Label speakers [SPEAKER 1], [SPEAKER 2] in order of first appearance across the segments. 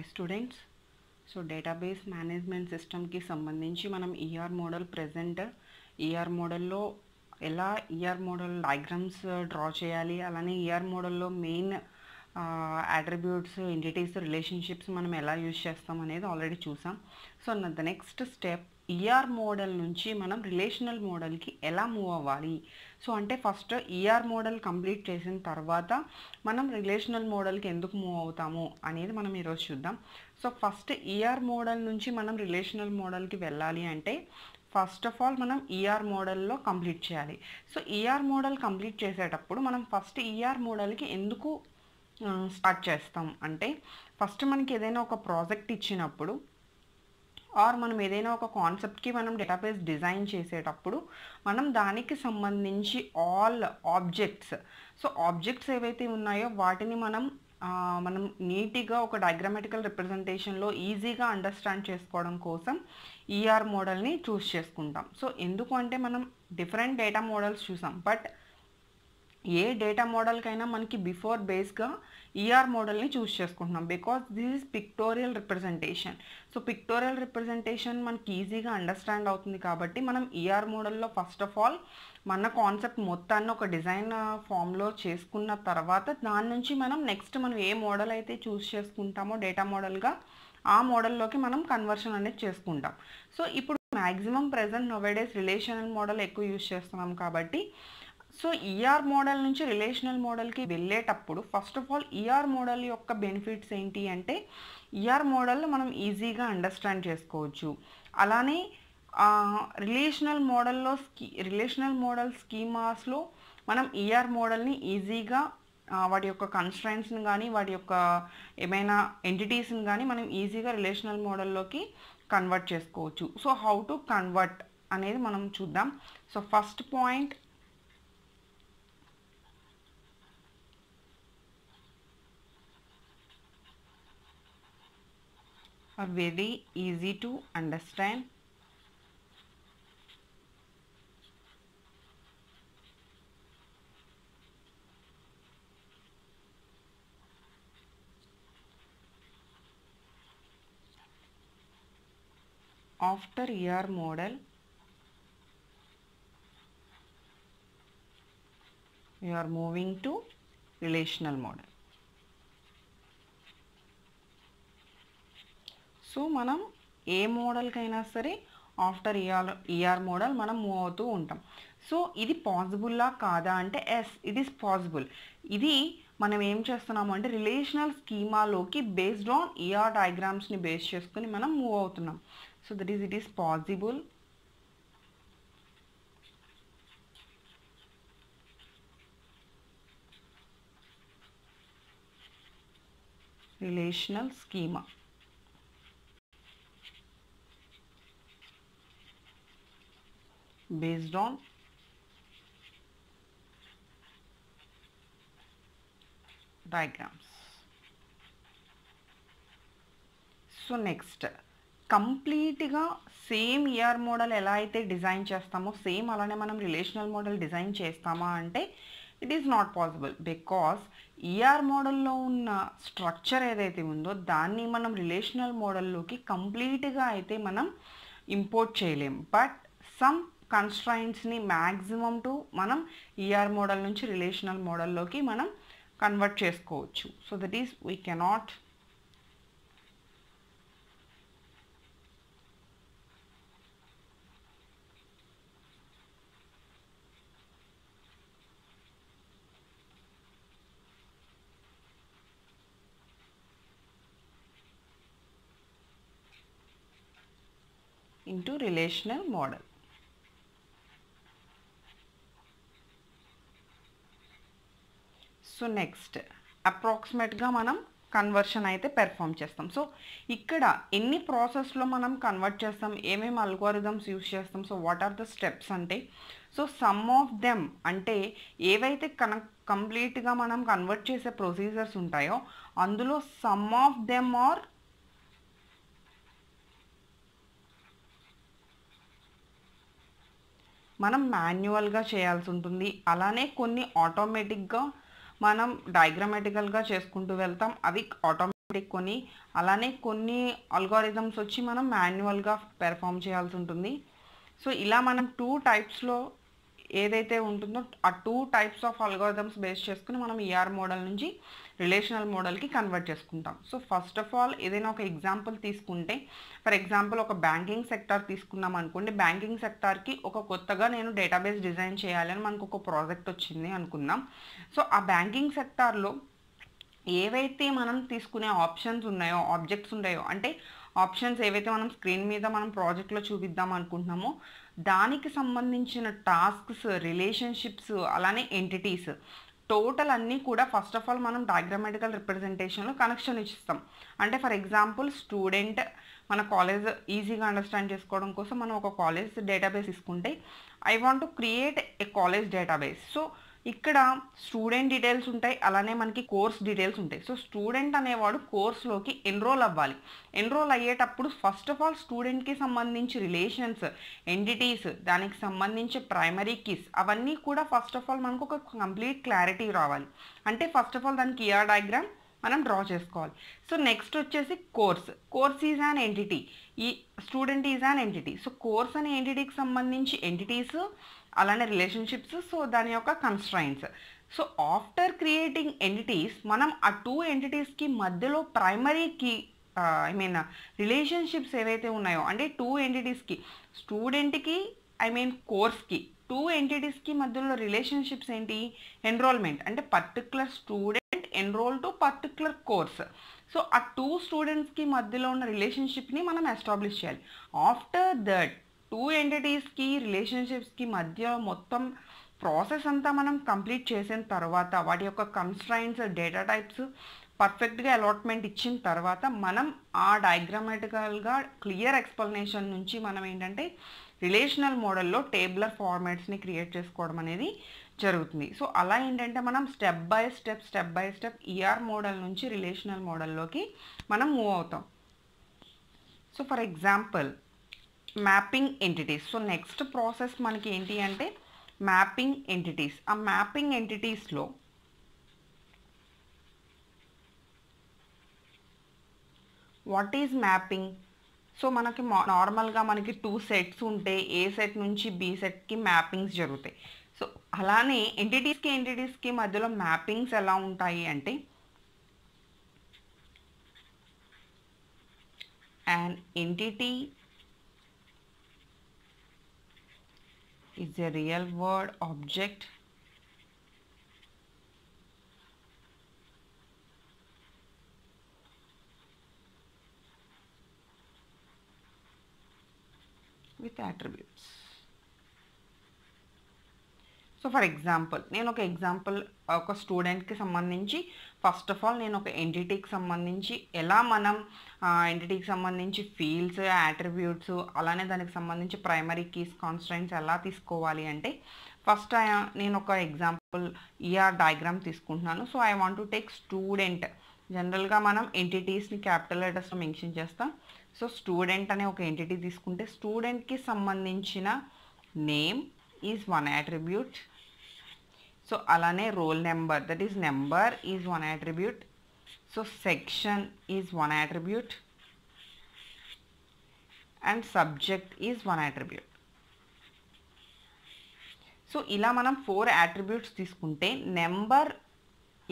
[SPEAKER 1] Hi students so database management సిస్టమ్కి సంబంధించి మనం ఈఆర్ మోడల్ ప్రజెంట్ ఈఆర్ మోడల్లో ఎలా ఈఆర్ మోడల్ డయాగ్రామ్స్ డ్రా చేయాలి అలానే ఈఆర్ మోడల్లో మెయిన్ అట్రిబ్యూట్స్ ఎంటిటీస్ రిలేషన్షిప్స్ మనం ఎలా యూజ్ చేస్తాం అనేది ఆల్రెడీ చూసాం. So the next step ER model నుంచి మనం రిలేషనల్ మోడల్కి ఎలా మూవ్ అవ్వాలి? సో అంటే ఫస్ట్ ఈఆర్ మోడల్ కంప్లీట్ చేసిన తర్వాత మనం రిలేషనల్ మోడల్కి ఎందుకు మూవ్ అవుతాము అనేది మనం ఈరోజు చూద్దాం. సో ఫస్ట్ ఈఆర్ మోడల్ నుంచి మనం రిలేషనల్ మోడల్కి వెళ్ళాలి అంటే ఫస్ట్ ఆఫ్ ఆల్ మనం ఈఆర్ మోడల్లో కంప్లీట్ చేయాలి. సో ఈఆర్ మోడల్ కంప్లీట్ చేసేటప్పుడు మనం ఫస్ట్ ఈఆర్ మోడల్కి ఎందుకు స్టార్ట్ చేస్తాం? అంటే ఫస్ట్ మనకి ఏదైనా ఒక ప్రాజెక్ట్ ఇచ్చినప్పుడు ఆర్ మనం ఏదైనా ఒక కాన్సెప్ట్కి మనం డేటాబేస్ డిజైన్ చేసేటప్పుడు మనం దానికి సంబంధించి ఆల్ ఆబ్జెక్ట్స్ సో ఆబ్జెక్ట్స్ ఏవైతే ఉన్నాయో వాటిని మనం మనం నీట్గా ఒక డయాగ్రామెటికల్ రిప్రజెంటేషన్లో ఈజీగా అండర్స్టాండ్ చేసుకోవడం కోసం ఈఆర్ మోడల్ని చూస్ చేసుకుంటాం. సో ఎందుకు అంటే మనం డిఫరెంట్ డేటా మోడల్స్ చూసాం. బట్ ఏ డేటా మోడల్కైనా మనకి బిఫోర్ బేస్గా ఈఆర్ మోడల్ని చూస్ చేసుకుంటున్నాం. Because this is pictorial representation so pictorial representation మనకి ఈజీగా అండర్స్టాండ్ అవుతుంది కాబట్టి మనం ఈఆర్ మోడల్లో ఫస్ట్ ఆఫ్ ఆల్ మన కాన్సెప్ట్ మొత్తాన్ని ఒక డిజైన్ ఫామ్లో చేసుకున్న తర్వాత దాని నుంచి మనం నెక్స్ట్ మనం ఏ మోడల్ అయితే చూస్ చేసుకుంటామో డేటా మోడల్గా ఆ మోడల్లోకి మనం కన్వర్షన్ అనేది చేసుకుంటాం. సో ఇప్పుడు maximum present nowadays relational model ఎక్కువ యూజ్ చేస్తున్నాం కాబట్టి సో ఈఆర్ మోడల్ నుంచి రిలేషనల్ మోడల్కి వెళ్ళేటప్పుడు first of all ER model యొక్క బెనిఫిట్స్ ఏంటి అంటే ఈఆర్ మోడల్ మనం ఈజీగా అండర్స్టాండ్ చేసుకోవచ్చు. అలానే రిలేషనల్ మోడల్లో స్కీ రిలేషనల్ మోడల్ స్కీమాస్లో మనం ఈఆర్ మోడల్ని ఈజీగా వాటి యొక్క కన్స్ట్రైన్స్ని కానీ వాటి యొక్క ఏమైనా ఎంటిటీస్ని కానీ మనం ఈజీగా రిలేషనల్ మోడల్లోకి కన్వర్ట్ చేసుకోవచ్చు. సో హౌ టు కన్వర్ట్ అనేది మనం చూద్దాం. So first point are very easy to understand. After ER model, we are moving to relational model. So మనం ఏ మోడల్కైనా సరే ఆఫ్టర్ ఈఆర్ ఈఆర్ మోడల్ మనం మూవ్ అవుతూ ఉంటాం. సో ఇది పాసిబుల్లా కాదా అంటే ఎస్ ఇది పాసిబుల్. ఇది మనం ఏం చేస్తున్నాము అంటే రిలేషనల్ స్కీమాలోకి బేస్డ్ ఆన్ ఈఆర్ డయాగ్రామ్స్ని బేస్ చేసుకుని మనం మూవ్ అవుతున్నాం. So that is it is possible. Relational schema. Based on diagrams. So next కంప్లీట్గా సేమ్ ఇయర్ మోడల్ ఎలా అయితే డిజైన్ చేస్తామో సేమ్ అలానే మనం రిలేషనల్ మోడల్ డిజైన్ చేస్తామా అంటే it is not possible because ER మోడల్లో ఉన్న స్ట్రక్చర్ ఏదైతే ఉందో దాన్ని మనం రిలేషనల్ మోడల్లోకి కంప్లీట్గా అయితే మనం ఇంపోర్ట్ చేయలేం బట్ సమ్ కన్స్ట్రైంట్స్ని మ్యాక్సిమం టు మనం ఈఆర్ మోడల్ నుంచి రిలేషనల్ మోడల్లోకి మనం కన్వర్ట్ చేసుకోవచ్చు so that is we cannot into relational model. So next అప్రాక్సిమేట్గా మనం కన్వర్షన్ అయితే పెర్ఫామ్ చేస్తాం. సో ఇక్కడ ఎన్ని ప్రాసెస్లో మనం కన్వర్ట్ చేస్తాం ఏమేమి అల్గోరిథమ్స్ యూస్ చేస్తాం so what are the steps అంటే సో సమ్ ఆఫ్ దెమ్ అంటే ఏవైతే కన కంప్లీట్గా మనం కన్వర్ట్ చేసే ప్రొసీజర్స్ ఉంటాయో అందులో సమ్ ఆఫ్ దెమ్ ఆర్ మనం మాన్యువల్గా చేయాల్సి ఉంటుంది. అలానే కొన్ని ఆటోమేటిక్గా మనం డయాగ్రామెటికల్గా చేసుకుంటూ వెళ్తాం. అవి ఆటోమేటిక్ కొన్ని అలానే కొన్ని అల్గారిథమ్స్ వచ్చి మనం మాన్యువల్గా పెర్ఫామ్ చేయాల్సి ఉంటుంది. సో ఇలా మనం టూ టైప్స్లో ఏదైతే ఉంటుందో ఆ two types of algorithms base చేసుకుని మనం ఈఆర్ మోడల్ నుంచి రిలేషనల్ మోడల్కి కన్వర్ట్ చేసుకుంటాం. సో ఫస్ట్ ఆఫ్ ఆల్ ఏదైనా ఒక ఎగ్జాంపుల్ తీసుకుంటే ఫర్ ఎగ్జాంపుల్ ఒక బ్యాంకింగ్ సెక్టార్ తీసుకున్నాం అనుకోండి బ్యాంకింగ్ సెక్టార్కి ఒక కొత్తగా నేను డేటాబేస్ డిజైన్ చేయాలని మనకు ఒక ప్రాజెక్ట్ వచ్చింది అనుకుందాం. సో ఆ బ్యాంకింగ్ సెక్టార్లో ఏవైతే మనం తీసుకునే ఆప్షన్స్ ఉన్నాయో ఆబ్జెక్ట్స్ ఉన్నాయో అంటే ఆప్షన్స్ ఏవైతే మనం స్క్రీన్ మీద మనం ప్రాజెక్ట్లో చూపిద్దాం అనుకుంటున్నామో దానికి సంబంధించిన టాస్క్స్ రిలేషన్షిప్స్ అలానే ఎంటిటీస్ టోటల్ అన్నీ కూడా ఫస్ట్ ఆఫ్ ఆల్ మనం డయాగ్రామాటికల్ రిప్రజెంటేషన్లో కనెక్షన్ ఇస్తాం అంటే ఫర్ ఎగ్జాంపుల్ స్టూడెంట్ మన కాలేజ్ ఈజీగా అండర్స్టాండ్ చేసుకోవడం కోసం మనం ఒక కాలేజ్ డేటాబేస్ తీసుకుంటే I want to create a college database so ఇక్కడ స్టూడెంట్ డీటెయిల్స్ ఉంటాయి అలానే మనకి కోర్స్ డీటెయిల్స్ ఉంటాయి. సో స్టూడెంట్ అనేవాడు కోర్స్లోకి ఎన్రోల్ అవ్వాలి. ఎన్రోల్ అయ్యేటప్పుడు ఫస్ట్ ఆఫ్ ఆల్ స్టూడెంట్కి సంబంధించి రిలేషన్స్ ఎంటిటీస్ దానికి సంబంధించి ప్రైమరీ కీస్ అవన్నీ కూడా ఫస్ట్ ఆఫ్ ఆల్ మనకు ఒక కంప్లీట్ క్లారిటీ రావాలి. అంటే ఫస్ట్ ఆఫ్ ఆల్ దానికి ఇయర్ డయాగ్రామ్ మనం డ్రా చేసుకోవాలి. సో నెక్స్ట్ వచ్చేసి course course is an entity ఈ student is an entity so course అనే ఎంటిటీకి సంబంధించి ఎంటిటీస్ అలానే రిలేషన్షిప్స్ సో దాని యొక్క constraints so after creating entities మనం ఆ టూ ఎంటిటీస్కి మధ్యలో ప్రైమరీకి ఐ మీన్ రిలేషన్షిప్స్ ఏవైతే ఉన్నాయో అంటే టూ ఎంటిటీస్కి స్టూడెంట్కి ఐ మీన్ కోర్స్కి టూ ఎంటిటీస్కి మధ్యలో రిలేషన్షిప్స్ ఏంటి? ఎన్రోల్మెంట్ అంటే particular student enroll to particular course so ఆ టూ స్టూడెంట్స్కి మధ్యలో ఉన్న రిలేషన్షిప్ని మనం ఎస్టాబ్లిష్ చేయాలి. ఆఫ్టర్ దట్ టూ ఎంటిటీస్కి రిలేషన్షిప్స్కి మధ్య మొత్తం ప్రాసెస్ అంతా మనం కంప్లీట్ చేసిన తర్వాత వాటి యొక్క కన్స్ట్రైన్స్ డేటా టైప్స్ పర్ఫెక్ట్గా అలాట్మెంట్ ఇచ్చిన తర్వాత మనం ఆ డయాగ్రామాటికల్గా క్లియర్ ఎక్స్ప్లెనేషన్ నుంచి మనం ఏంటంటే రిలేషనల్ మోడల్లో టేబులర్ ఫార్మాట్స్ని క్రియేట్ చేసుకోవడం అనేది జరుగుతుంది. సో అలా ఏంటంటే మనం step by step step by step ER model నుంచి రిలేషనల్ మోడల్లోకి మనం మూవ్ అవుతాం. So for example mapping entities so next process మనకి ఏంటి అంటే మ్యాపింగ్ ఎంటిటీస్ ఆ మ్యాపింగ్ ఎంటిటీస్లో వాట్ ఈజ్ మ్యాపింగ్ సో మనకి నార్మల్గా మనకి టూ సెట్స్ ఉంటే ఏ సెట్ నుంచి బి సెట్కి మ్యాపింగ్స్ జరుగుతాయి. సో అలానే ఎంటిటీస్కి ఎంటిటీస్కి మధ్యలో మ్యాపింగ్స్ ఎలా ఉంటాయి అంటే an entity is a real world object with attributes. So for example నేను ఒక ఎగ్జాంపుల్ ఒక స్టూడెంట్కి సంబంధించి ఫస్ట్ ఆఫ్ ఆల్ నేను ఒక ఎంటిటీకి సంబంధించి ఎలా మనం ఎంటిటీకి సంబంధించి ఫీల్డ్స్ యాట్రిబ్యూట్స్ అలానే దానికి సంబంధించి ప్రైమరీ కీస్ కాన్స్టెంట్స్ ఎలా తీసుకోవాలి అంటే ఫస్ట్ నేను ఒక ఎగ్జాంపుల్ ఈఆర్ డయాగ్రామ్ తీసుకుంటున్నాను. So I want to take student జనరల్గా మనం ఎంటిటీస్ని క్యాపిటల్ లెటర్స్లో మెన్షన్ చేస్తాం. సో స్టూడెంట్ అనే ఒక ఎంటిటీ తీసుకుంటే స్టూడెంట్కి సంబంధించిన name is one attribute so అలానే roll number that is number is one attribute so section is one attribute and subject is one attribute so ఇలా మనం ఫోర్ యాట్రిబ్యూట్స్ తీసుకుంటే నెంబర్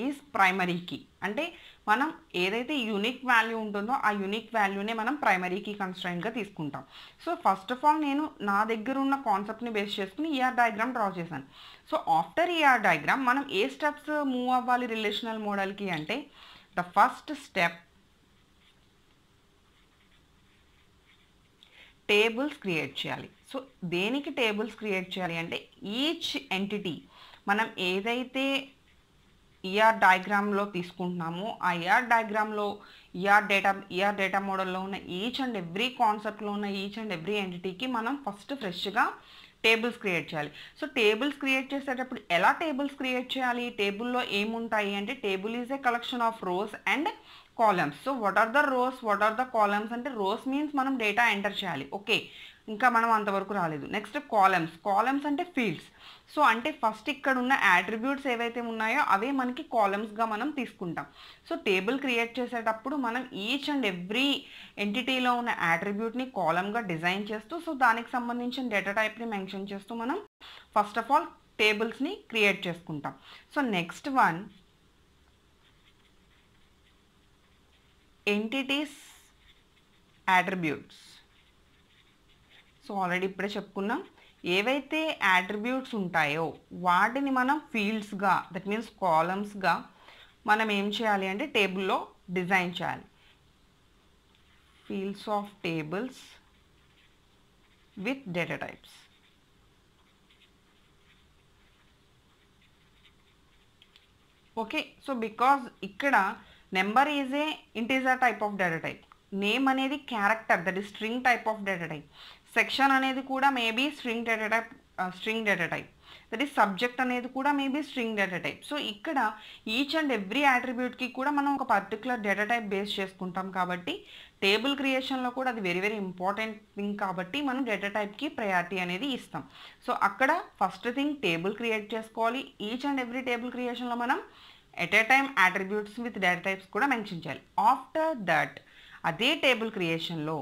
[SPEAKER 1] ఈజ్ ప్రైమరీ కీ అంటే మనం ఏదైతే యూనిక్ వాల్యూ ఉంటుందో ఆ unique వాల్యూనే మనం ప్రైమరీ కీ కన్స్ట్రైన్గా తీసుకుంటాం. సో ఫస్ట్ ఆఫ్ ఆల్ నేను నా దగ్గర ఉన్న కాన్సెప్ట్ని బేస్ చేసుకుని ఈఆర్ డయాగ్రామ్ డ్రా చేశాను. సో ఆఫ్టర్ ఈఆర్ డయాగ్రామ్ మనం ఏ స్టెప్స్ మూవ్ అవ్వాలి రిలేషనల్ మోడల్కి అంటే the first step tables create చేయాలి. సో దేనికి టేబుల్స్ క్రియేట్ చేయాలి అంటే ఈచ్ ఎంటిటీ మనం ఏదైతే ఈఆర్ డయాగ్రామ్లో తీసుకుంటున్నాము. ఆ ఈఆర్ డయాగ్రామ్లో ఈఆర్ డేటా ఈఆర్ డేటా మోడల్లో ఉన్న ఈచ్ అండ్ ఎవ్రీ కాన్సెప్ట్లో ఉన్న ఈచ్ అండ్ ఎవ్రీ ఎంటిటీకి మనం ఫస్ట్ ఫ్రెష్గా టేబుల్స్ క్రియేట్ చేయాలి. సో టేబుల్స్ క్రియేట్ చేసేటప్పుడు ఎలా టేబుల్స్ క్రియేట్ చేయాలి? టేబుల్లో ఏముంటాయి అంటే table is a collection of rows and columns so what are the rows what are the columns అంటే రోస్ మీన్స్ మనం డేటా ఎంటర్ చేయాలి. ఓకే ఇంకా మనం అంతవరకు రాలేదు. నెక్స్ట్ కాలమ్స్ కాలమ్స్ అంటే ఫీల్డ్స్ సో అంటే ఫస్ట్ ఇక్కడ ఉన్న యాట్రిబ్యూట్స్ ఏవైతే ఉన్నాయో అవే మనకి కాలమ్స్గా మనం తీసుకుంటాం. సో టేబుల్ క్రియేట్ చేసేటప్పుడు మనం ఈచ్ అండ్ ఎవ్రీ ఎంటిటీలో ఉన్న యాట్రిబ్యూట్ని కాలమ్గా డిజైన్ చేస్తూ సో దానికి సంబంధించిన డేటా టైప్ని మెన్షన్ చేస్తూ మనం ఫస్ట్ ఆఫ్ ఆల్ టేబుల్స్ని క్రియేట్ చేసుకుంటాం. So next one entities attributes so already ఇప్పుడే చెప్పుకున్నాం. ఏవైతే యాట్రిబ్యూట్స్ ఉంటాయో వాటిని మనం ఫీల్డ్స్గా దట్ మీన్స్ కాలమ్స్గా మనం ఏం చేయాలి అంటే టేబుల్లో డిజైన్ చేయాలి. Fields of tables with data types okay so because ఇక్కడ number is a integer type of data type name అనేది character that is string type of data type section అనేది కూడా maybe string data type string data type that is subject అనేది కూడా maybe string data type so ఇక్కడ each and every యాట్రిబ్యూట్కి కూడా మనం ఒక పర్టికులర్ డేటా టైప్ బేస్ చేసుకుంటాం కాబట్టి టేబుల్ క్రియేషన్లో కూడా అది వెరీ వెరీ ఇంపార్టెంట్ థింగ్ కాబట్టి మనం డేటా టైప్కి ప్రయారిటీ అనేది ఇస్తాం. సో అక్కడ ఫస్ట్ థింగ్ టేబుల్ క్రియేట్ చేసుకోవాలి. ఈచ్ అండ్ ఎవ్రీ టేబుల్ క్రియేషన్లో మనం at a time attributes with data types కూడా మెన్షన్ చేయాలి. ఆఫ్టర్ దట్ అదే టేబుల్ క్రియేషన్లో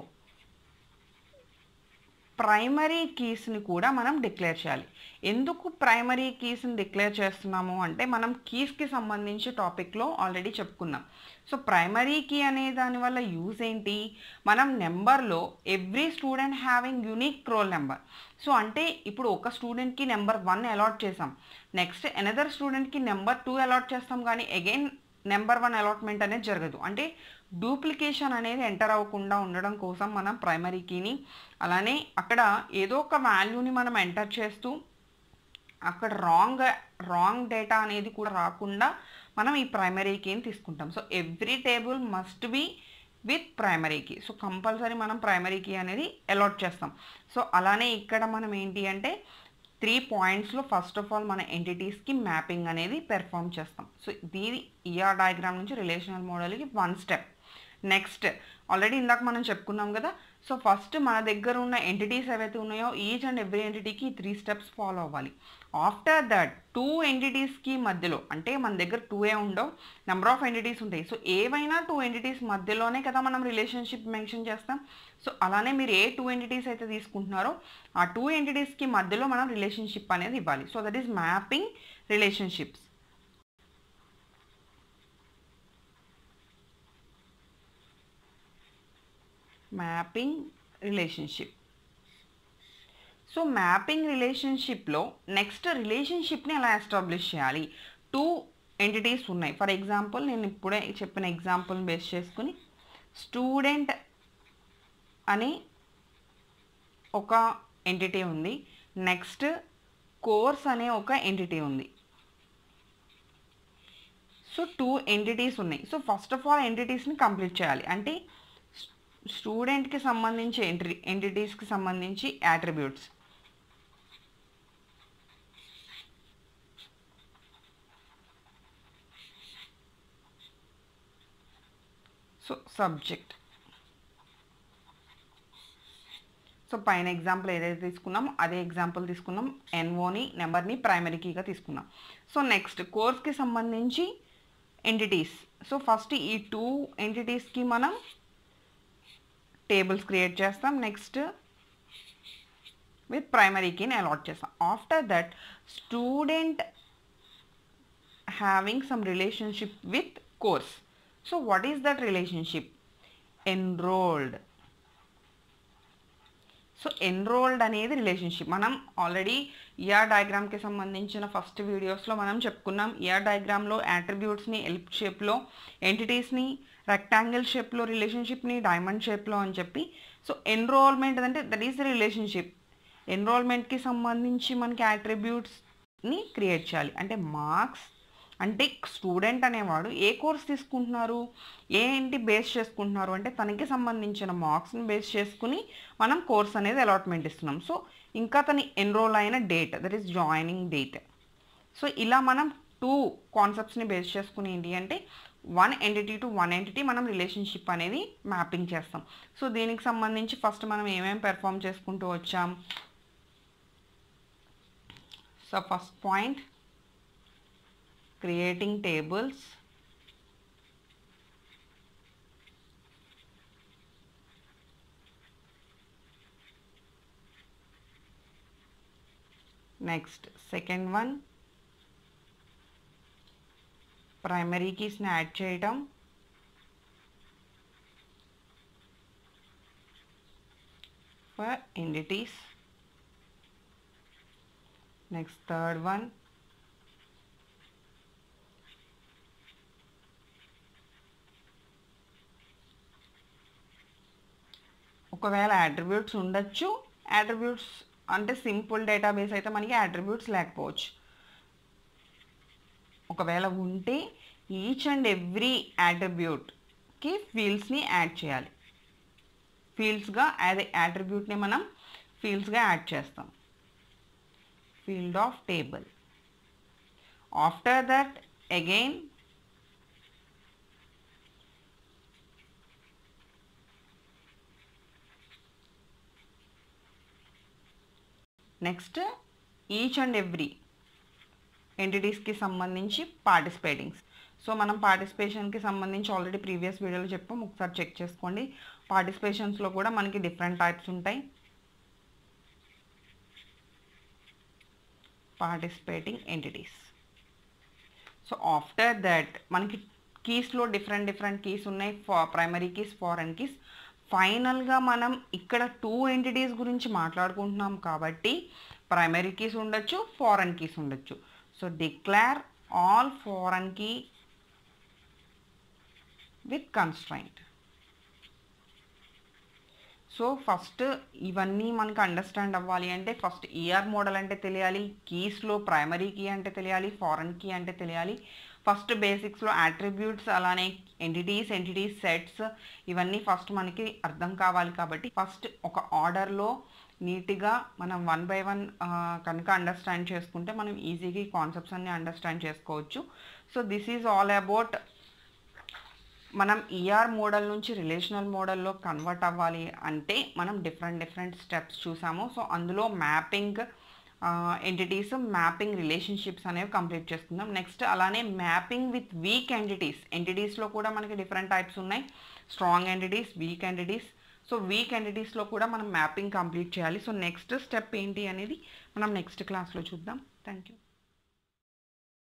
[SPEAKER 1] ప్రైమరీ కీస్ని కూడా మనం డిక్లేర్ చేయాలి. ఎందుకు ప్రైమరీ కీస్ని డిక్లేర్ చేస్తున్నాము అంటే మనం కీస్కి సంబంధించి టాపిక్లో ఆల్రెడీ చెప్పుకున్నాం. సో ప్రైమరీ కీ అనే దానివల్ల యూజ్ ఏంటి? మనం నెంబర్లో every student having unique roll number. So అంటే ఇప్పుడు ఒక స్టూడెంట్కి నెంబర్ వన్ అలాట్ చేసాం. నెక్స్ట్ ఎనదర్ స్టూడెంట్కి నెంబర్ టూ అలాట్ చేస్తాం కానీ అగైన్ నెంబర్ వన్ అలాట్మెంట్ అనేది జరగదు. అంటే డూప్లికేషన్ అనేది ఎంటర్ అవ్వకుండా ఉండడం కోసం మనం ప్రైమరీ కీని అలానే అక్కడ ఏదో ఒక వాల్యూని మనం ఎంటర్ చేస్తూ అక్కడ రాంగ్ రాంగ్ డేటా అనేది కూడా రాకుండా మనం ఈ ప్రైమరీ కీని తీసుకుంటాం. So every table must be with primary key. So compulsory మనం ప్రైమరీ కీ అనేది అలాట్ చేస్తాం. సో అలానే ఇక్కడ మనం ఏంటి అంటే త్రీ పాయింట్స్లో ఫస్ట్ ఆఫ్ ఆల్ మన ఎంటిటీస్కి మ్యాపింగ్ అనేది పెర్ఫామ్ చేస్తాం. సో దీని ఈఆర్ డయాగ్రామ్ నుంచి రిలేషనల్ మోడల్కి వన్ స్టెప్. నెక్స్ట్. ఆల్రెడీ ఇందాక మనం చెప్పుకున్నాం కదా. సో ఫస్ట్ మన దగ్గర ఉన్న ఎంటిటీస్ ఏవైతే ఉన్నాయో ఈచ్ అండ్ ఎవ్రీ ఎంటిటీకి త్రీ స్టెప్స్ ఫాలో అవ్వాలి. ఆఫ్టర్ దట్ టూ ఎంటిటీస్కి మధ్యలో అంటే మన దగ్గర టూ ఏ ఉండవు నెంబర్ ఆఫ్ ఎంటిటీస్ ఉంటాయి. సో ఏవైనా టూ ఎంటిటీస్ మధ్యలోనే కదా మనం రిలేషన్షిప్ మెన్షన్ చేస్తాం. సో అలానే మీరు ఏ టూ ఎంటిటీస్ అయితే తీసుకుంటున్నారో ఆ టూ ఎంటిటీస్కి మధ్యలో మనం రిలేషన్షిప్ అనేది ఇవ్వాలి. So that is mapping relationships mapping relationship so mapping రిలేషన్షిప్లో నెక్స్ట్ రిలేషన్షిప్ని ఎలా ఎస్టాబ్లిష్ చేయాలి? టూ ఎంటిటీస్ ఉన్నాయి. ఫర్ ఎగ్జాంపుల్ నేను ఇప్పుడే చెప్పిన ఎగ్జాంపుల్ని బేస్ చేసుకుని స్టూడెంట్ అని ఒక ఎంటిటీ ఉంది. నెక్స్ట్ కోర్స్ అనే ఒక ఎంటిటీ ఉంది. సో టూ ఎంటిటీస్ ఉన్నాయి. సో ఫస్ట్ ఆఫ్ ఆల్ ఎంటిటీస్ని కంప్లీట్ చేయాలి. అంటే స్టూడెంట్కి సంబంధించి ఎంట్రీ ఎంటిటీస్కి సంబంధించి యాట్రిబ్యూట్స్ సో సబ్జెక్ట్. సో పైన ఎగ్జాంపుల్ ఏదైతే తీసుకున్నామో అదే ఎగ్జాంపుల్ తీసుకున్నాం. ఎన్ఓని నెంబర్ని ప్రైమరీ కీగా తీసుకున్నాం. సో నెక్స్ట్ కోర్స్కి సంబంధించి ఎంటిటీస్. సో ఫస్ట్ ఈ టూ ఎంటిటీస్కి మనం టేబుల్స్ క్రియేట్ చేస్తాం. నెక్స్ట్ విత్ ప్రైమరీ కీని అలాట్ చేస్తాం. After that student having some relationship with course so what is that relationship enrolled so enrolled అనేది రిలేషన్షిప్ మనం ఆల్రెడీ ఈఆర్ డయాగ్రామ్కి సంబంధించిన ఫస్ట్ వీడియోస్లో మనం చెప్పుకున్నాం. ఈఆర్ డయాగ్రామ్లో యాట్రిబ్యూట్స్ని ఎల్ప్ షేప్లో ఎంటిటీస్ని రెక్టాంగిల్ షేప్లో రిలేషన్షిప్ని డైమండ్ షేప్లో అని చెప్పి. సో ఎన్రోల్మెంట్ అంటే దట్ ఈస్ ద రిలేషన్షిప్ ఎన్రోల్మెంట్కి సంబంధించి మనకి యాట్రిబ్యూట్స్ని క్రియేట్ చేయాలి. అంటే మార్క్స్ అంటే స్టూడెంట్ అనేవాడు ఏ కోర్స్ తీసుకుంటున్నారు? ఏంటి బేస్ చేసుకుంటున్నారు? అంటే తనకి సంబంధించిన మార్క్స్ని బేస్ చేసుకుని మనం కోర్స్ అనేది అలాట్మెంట్ ఇస్తున్నాం. సో ఇంకా తను ఎన్రోల్ అయిన date that is joining date so ఇలా మనం టూ కాన్సెప్ట్స్ని బేస్ చేసుకుని ఏంటి అంటే one entity to one entity మనం రిలేషన్షిప్ అనేది మ్యాపింగ్ చేస్తాం. సో దీనికి సంబంధించి ఫస్ట్ మనం ఏమేమి పెర్ఫామ్ చేసుకుంటూ వచ్చాం? So first point creating tables next second one primary కీస్ని add చేయటం for entities next third one ఒకవేళ అట్రిబ్యూట్స్ ఉండొచ్చు అట్రిబ్యూట్స్ అంటే సింపుల్ డేటాబేస్ అయితే మనకి అట్రిబ్యూట్స్ లేకపోవచ్చు. ఒకవేళ ఉంటే ఈచ్ అండ్ ఎవ్రీ అట్రిబ్యూట్కి ఫీల్డ్స్ని యాడ్ చేయాలి. ఫీల్డ్స్గా అదే అట్రిబ్యూట్ని మనం ఫీల్డ్స్గా యాడ్ చేస్తాం. Field of table after that again next each and every ఎంటిటీస్కి సంబంధించి పార్టిసిపేటింగ్స్ సో మనం పార్టిసిపేషన్కి సంబంధించి ఆల్రెడీ ప్రీవియస్ వీడియోలో చెప్పాం. ఒకసారి చెక్ చేసుకోండి. పార్టిసిపేషన్స్లో కూడా మనకి డిఫరెంట్ టైప్స్ ఉంటాయి. Participating entities so after that మనకి కీస్లో డిఫరెంట్ డిఫరెంట్ కీస్ ఉన్నాయి. ఫా ప్రైమరీ కీస్ ఫారెన్ కీస్ ఫైనల్గా మనం ఇక్కడ టూ ఎంటిటీస్ గురించి మాట్లాడుకుంటున్నాం కాబట్టి ప్రైమరీ కీస్ ఉండొచ్చు ఫారెన్ కీస్ ఉండొచ్చు. So declare all foreign key with constraint so first ఇవన్నీ మనకు అండర్స్టాండ్ అవ్వాలి అంటే ఫస్ట్ ఈఆర్ మోడల్ అంటే తెలియాలి కీస్లో ప్రైమరీ కీ అంటే తెలియాలి ఫారెన్ కీ అంటే తెలియాలి. ఫస్ట్ బేసిక్స్లో అట్రిబ్యూట్స్ అలానే ఎంటిటీస్ ఎంటిటీస్ సెట్స్ ఇవన్నీ ఫస్ట్ మనకి అర్థం కావాలి కాబట్టి ఫస్ట్ ఒక ఆర్డర్లో నీట్గా మనం వన్ బై వన్ కనుక అండర్స్టాండ్ చేసుకుంటే మనం ఈజీగా ఈ కాన్సెప్ట్స్ అన్ని అండర్స్టాండ్ చేసుకోవచ్చు. So this is all about మనం ఈఆర్ మోడల్ నుంచి రిలేషనల్ మోడల్లో కన్వర్ట్ అవ్వాలి అంటే మనం డిఫరెంట్ డిఫరెంట్ స్టెప్స్ చూసాము. సో అందులో మ్యాపింగ్ ఎంటిటీస్ మ్యాపింగ్ రిలేషన్షిప్స్ అనేవి కంప్లీట్ చేసుకుందాం నెక్స్ట్ అలానే మ్యాపింగ్ విత్ వీక్ ఎంటిటీస్ ఎంటిటీస్లో కూడా మనకి డిఫరెంట్ టైప్స్ ఉన్నాయి. Strong entities weak entities so weak ఎంటిటీస్లో కూడా మనం మ్యాపింగ్ కంప్లీట్ చేయాలి. సో నెక్స్ట్ స్టెప్ ఏంటి అనేది మనం నెక్స్ట్ క్లాస్లో చూద్దాం. Thank you